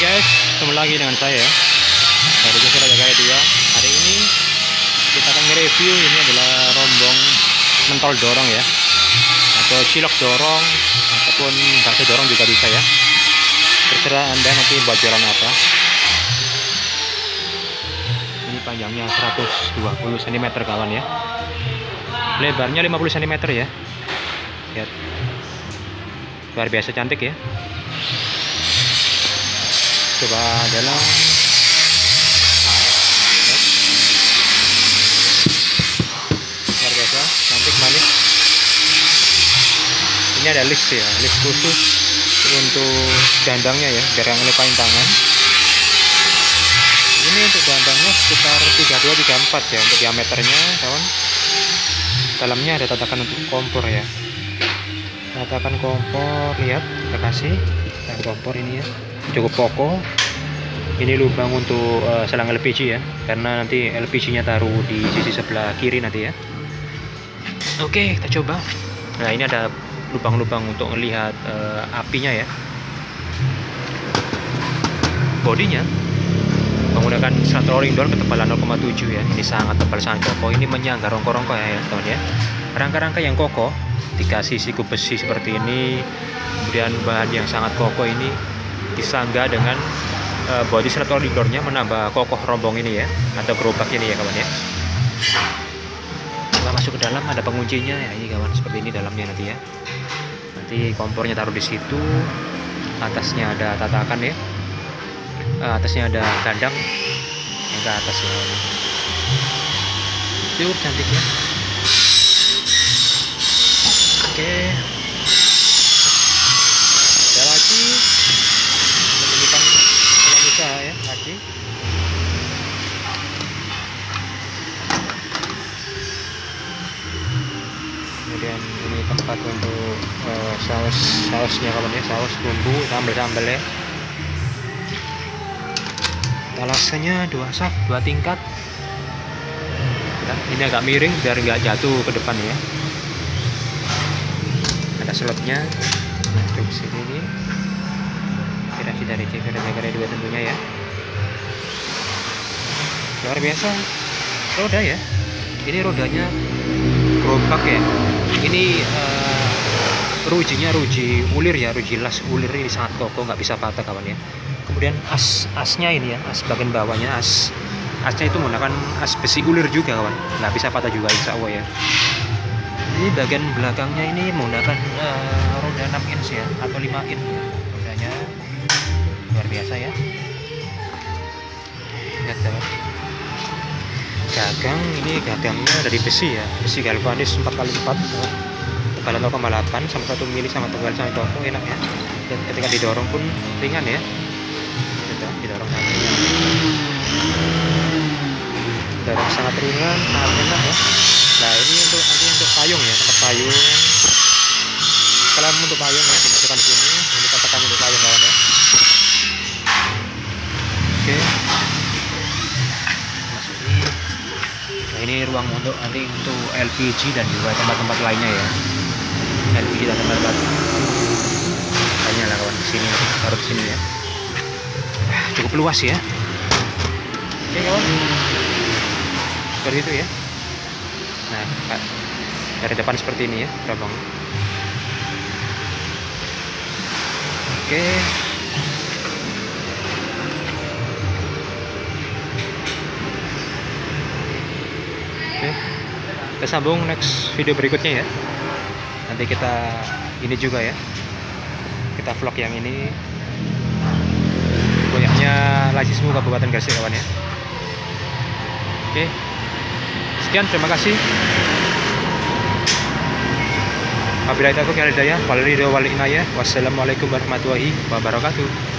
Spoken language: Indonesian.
guys, ketemu lagi dengan saya dari Jasa Raja Karya 2 Hari ini kita akan nge-review ini adalah rombong mentol dorong ya. Atau cilok dorong Ataupun bakso dorong juga bisa ya. Terserah anda nanti buat jualan apa. Ini panjangnya 120 cm kawan ya. Lebarnya 50 cm ya. Lihat. Luar biasa cantik ya coba dalam. Luar biasa cantik manis. Ini ada list ya list khusus untuk dandangnya ya biar yang ngelupain tangan. Ini untuk dandangnya sekitar 32-34 ya untuk diameternya kawan. Dalamnya ada tatakan untuk kompor ya. Tatakan kompor lihat kita kasih. Tatakan kompor ini ya cukup kokoh. Ini lubang untuk uh, selang LPG ya karena nanti LPG nya taruh di sisi sebelah kiri nanti ya. Oke kita coba. Nah ini ada lubang-lubang untuk melihat uh, apinya ya. Bodinya menggunakan serat rolling door ketebalan 0,7 ya. Ini sangat tebal sangat kokoh. Ini menyangga rongko-rongko ya, ya teman ya. Rangka-rangka yang kokoh dikasih siku besi seperti ini. Kemudian bahan yang sangat kokoh ini disangga dengan uh, body door-nya menambah kokoh rombong ini ya atau gerobak ini ya kawan ya. Kita masuk ke dalam ada penguncinya ya ini kawan seperti ini dalamnya nanti ya. Nanti kompornya taruh di situ atasnya ada tatakan ya. Uh, atasnya ada kandang yang ke atas ya. Cukup cantik ya. Oke. ada lagi menunjukkan pelan usaha ya lagi kemudian ini tempat untuk uh, saus sausnya kawan ya saus bumbu sambal sambal ya talasanya dua sak dua tingkat. Nah, ini agak miring biar nggak jatuh ke depan ya. Ada slotnya. Untuk sini. Ini inspirasi dari CV Negara 2 tentunya ya. Luar biasa. Roda ya. Ini rodanya gerobak ya ini uh, rujinya ruji ulir ya ruji las ulir ini sangat kokoh nggak bisa patah kawan ya. Kemudian as asnya ini ya as bagian bawahnya as. Asnya itu menggunakan as besi ulir juga kawan. Nggak bisa patah juga insya Allah ya. Ini bagian belakangnya ini menggunakan uh, roda 6 inch ya atau 5 in ya. rodanya luar biasa ya. Lihat teman gagang ini gagangnya dari besi ya. Besi galvanis 4x4 tebalan 0,8 sama 1 mili sama tebal sama toko enak ya. Dan ketika didorong pun ringan ya. Kita didorong sangat ringan. Didorong sangat ringan sangat enak ya. Nah ini untuk nanti untuk payung ya tempat payung. Kalau untuk payung ya dimasukkan di sini. Ini katakan untuk payung kawan ya oke. masuk ini ruang untuk nanti untuk LPG dan juga tempat-tempat lainnya ya. LPG dan tempat-tempat lainnya lah kawan. Sini taruh sini ya. Cukup luas ya. Oke kawan. Seperti itu ya. Nah dari depan seperti ini ya oke oke kita sambung next video berikutnya ya. Nanti kita ini juga ya. Kita vlog yang ini. Banyaknya Lajismu Kabupaten Gresik kawan ya. Oke. Sekian terima kasih. Wabillahi taufiq wal hidayah. Wal ridho wal inayah. Wassalamualaikum warahmatullahi wabarakatuh